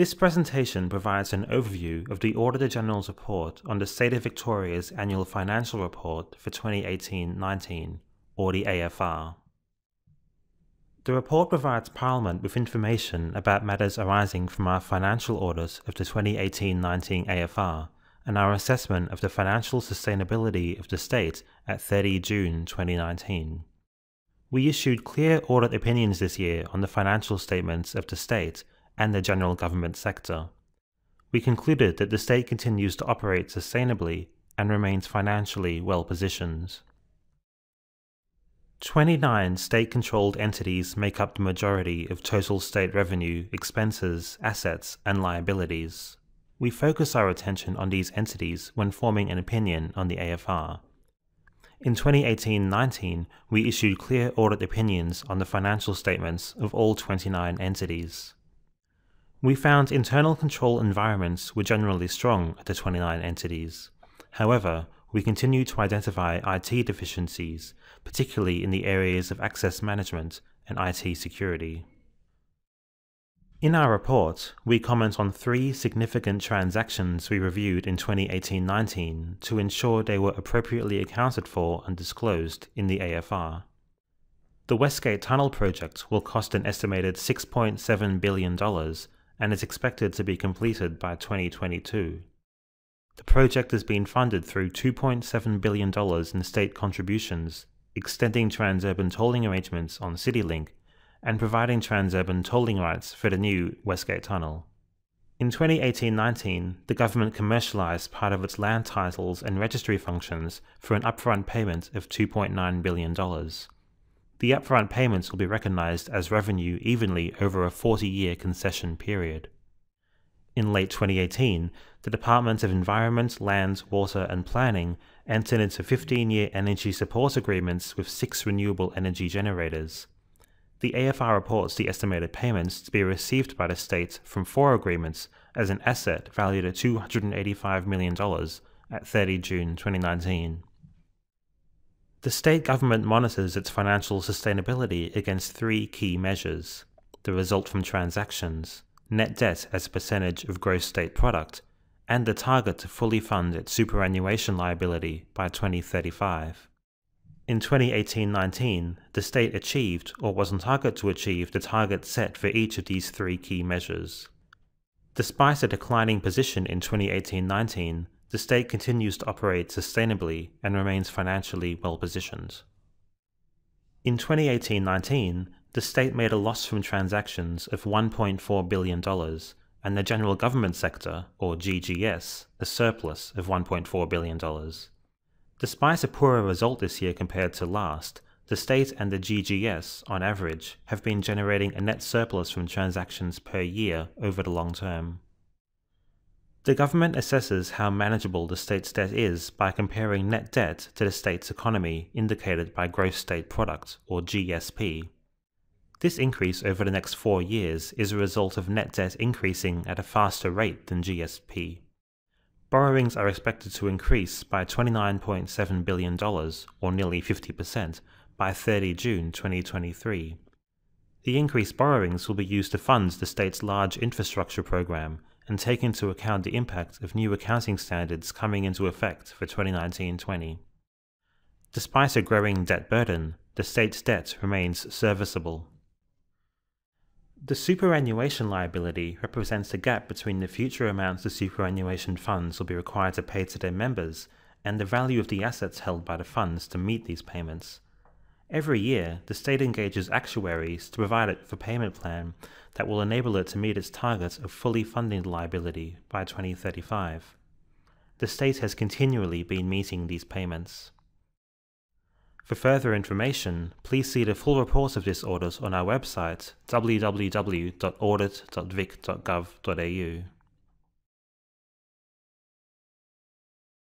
This presentation provides an overview of the Auditor General's report on the State of Victoria's annual financial report for 2018-19, or the AFR. The report provides Parliament with information about matters arising from our financial audit of the 2018-19 AFR and our assessment of the financial sustainability of the state at 30 June 2019. We issued clear audit opinions this year on the financial statements of the state and the general government sector. We concluded that the state continues to operate sustainably and remains financially well positioned. 29 state controlled entities make up the majority of total state revenue, expenses, assets, and liabilities. We focus our attention on these entities when forming an opinion on the AFR. In 2018-19, we issued clear audit opinions on the financial statements of all 29 entities. We found internal control environments were generally strong at the 29 entities. However, we continue to identify IT deficiencies, particularly in the areas of access management and IT security. In our report, we comment on three significant transactions we reviewed in 2018-19 to ensure they were appropriately accounted for and disclosed in the AFR. The West Gate Tunnel project will cost an estimated $6.7 billion and is expected to be completed by 2022. The project has been funded through $2.7 billion in state contributions, extending Transurban tolling arrangements on CityLink and providing Transurban tolling rights for the new West Gate Tunnel. In 2018-19, the government commercialised part of its land titles and registry functions for an upfront payment of $2.9 billion. The upfront payments will be recognised as revenue evenly over a 40-year concession period. In late 2018, the Department of Environment, Land, Water and Planning entered into 15-year energy support agreements with six renewable energy generators. The AFR reports the estimated payments to be received by the state from four agreements as an asset valued at $285 million at 30 June 2019. The state government monitors its financial sustainability against three key measures the result from transactions, net debt as a percentage of gross state product, and the target to fully fund its superannuation liability by 2035. In 2018-19, the state achieved or was on target to achieve the target set for each of these three key measures. Despite a declining position in 2018-19, the state continues to operate sustainably and remains financially well positioned. In 2018-19, the state made a loss from transactions of $1.4 billion and the general government sector, or GGS, a surplus of $1.4 billion. Despite a poorer result this year compared to last, the state and the GGS, on average, have been generating a net surplus from transactions per year over the long term. The government assesses how manageable the state's debt is by comparing net debt to the state's economy indicated by Gross State Product, or GSP. This increase over the next four years is a result of net debt increasing at a faster rate than GSP borrowings are expected to increase by $29.7 billion, or nearly 50%, by 30 June 2023. The increased borrowings will be used to fund the state's large infrastructure program and take into account the impact of new accounting standards coming into effect for 2019-20. Despite a growing debt burden, the state's debt remains serviceable. The superannuation liability represents the gap between the future amounts the superannuation funds will be required to pay to their members and the value of the assets held by the funds to meet these payments. Every year, the state engages actuaries to provide it with a payment plan that will enable it to meet its target of fully funding the liability by 2035. The state has continually been meeting these payments. For further information, please see the full report of this audit on our website www.audit.vic.gov.au.